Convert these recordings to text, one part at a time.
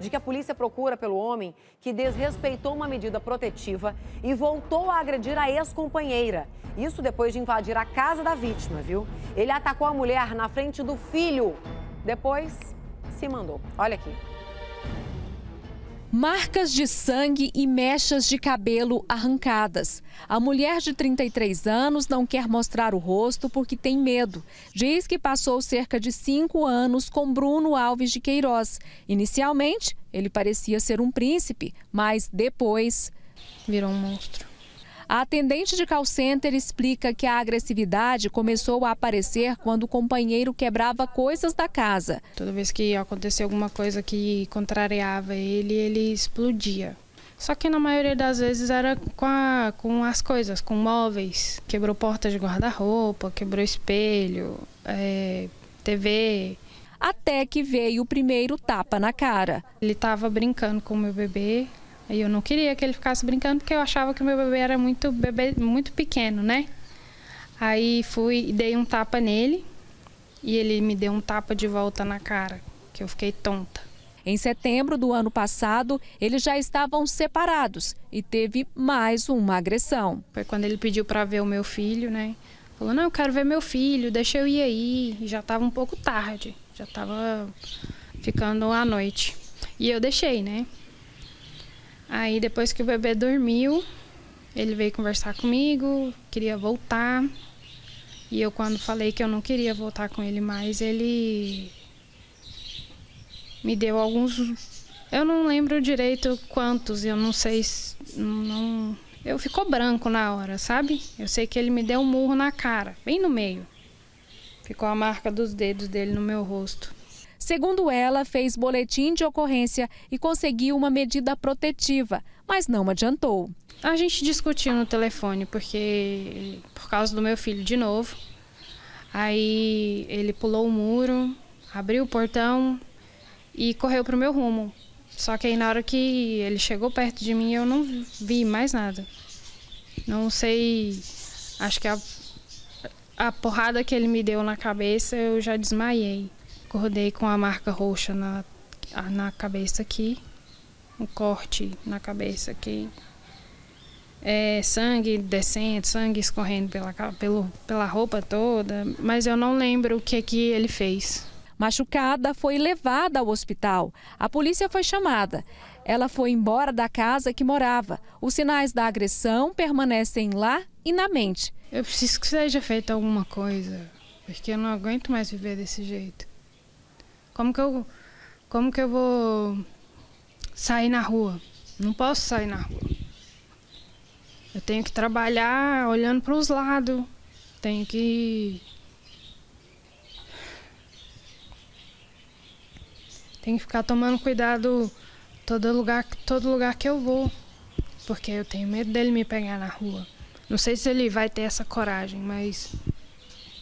de que a polícia procura pelo homem que desrespeitou uma medida protetiva e voltou a agredir a ex-companheira. Isso depois de invadir a casa da vítima, viu? Ele atacou a mulher na frente do filho. Depois se mandou. Olha aqui. Marcas de sangue e mechas de cabelo arrancadas. A mulher de 33 anos não quer mostrar o rosto porque tem medo. Diz que passou cerca de cinco anos com Bruno Alves de Queiroz. Inicialmente, ele parecia ser um príncipe, mas depois. Virou um monstro. A atendente de call center explica que a agressividade começou a aparecer quando o companheiro quebrava coisas da casa. Toda vez que acontecia alguma coisa que contrariava ele, ele explodia. Só que na maioria das vezes era com, a, com as coisas, com móveis. Quebrou porta de guarda-roupa, quebrou espelho, é, TV. Até que veio o primeiro tapa na cara. Ele estava brincando com o meu bebê, Aí eu não queria que ele ficasse brincando porque eu achava que o meu bebê era muito bebê muito pequeno, né? Aí fui e dei um tapa nele e ele me deu um tapa de volta na cara, que eu fiquei tonta. Em setembro do ano passado, eles já estavam separados e teve mais uma agressão. Foi quando ele pediu para ver o meu filho, né? Falou: "Não, eu quero ver meu filho, deixa eu ir aí". E já estava um pouco tarde, já estava ficando à noite. E eu deixei, né? Aí depois que o bebê dormiu, ele veio conversar comigo, queria voltar. E eu quando falei que eu não queria voltar com ele mais, ele me deu alguns eu não lembro direito quantos, eu não sei não eu ficou branco na hora, sabe? Eu sei que ele me deu um murro na cara, bem no meio. Ficou a marca dos dedos dele no meu rosto. Segundo ela, fez boletim de ocorrência e conseguiu uma medida protetiva, mas não adiantou. A gente discutiu no telefone porque por causa do meu filho de novo. Aí ele pulou o muro, abriu o portão e correu para o meu rumo. Só que aí na hora que ele chegou perto de mim, eu não vi mais nada. Não sei, acho que a, a porrada que ele me deu na cabeça, eu já desmaiei. Acordei com a marca roxa na, na cabeça aqui, um corte na cabeça aqui. É, sangue descendo, sangue escorrendo pela, pelo, pela roupa toda, mas eu não lembro o que, que ele fez. Machucada, foi levada ao hospital. A polícia foi chamada. Ela foi embora da casa que morava. Os sinais da agressão permanecem lá e na mente. Eu preciso que seja feita alguma coisa, porque eu não aguento mais viver desse jeito. Como que eu, como que eu vou sair na rua? Não posso sair na rua. Eu tenho que trabalhar olhando para os lados. Tenho que Tenho que ficar tomando cuidado todo lugar, todo lugar que eu vou, porque eu tenho medo dele me pegar na rua. Não sei se ele vai ter essa coragem, mas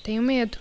tenho medo.